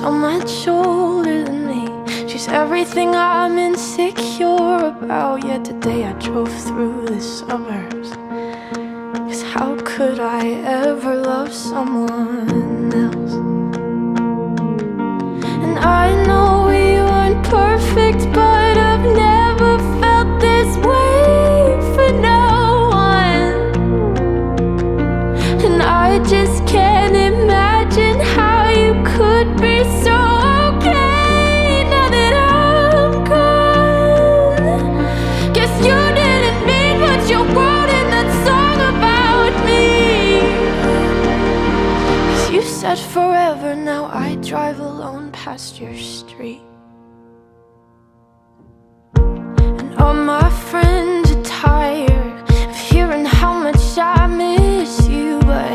So much older than me. She's everything I'm insecure about. Yet today I drove through the suburbs. Cause how could I ever love someone said forever, now I drive alone past your street. And all my friends are tired of hearing how much I miss you, but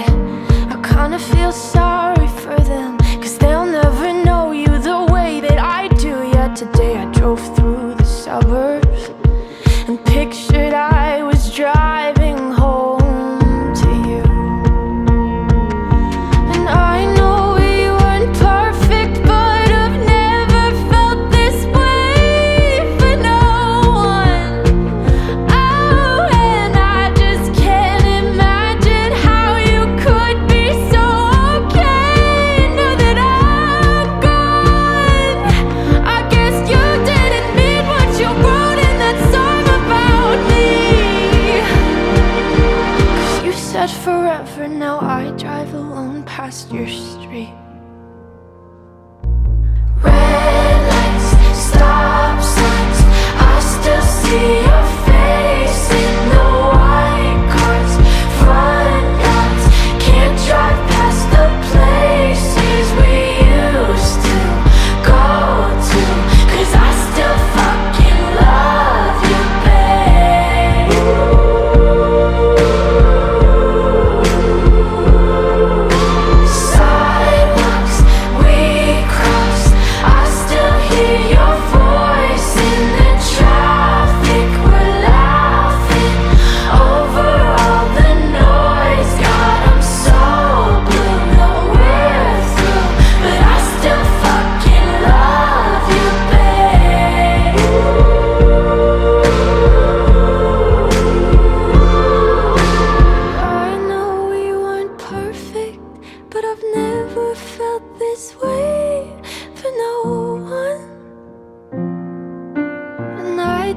I kinda feel sorry for them, cause they'll never know you the way that I do. Yet today I drove through the suburbs and pictured I past your street. Red lights, stop signs, I still see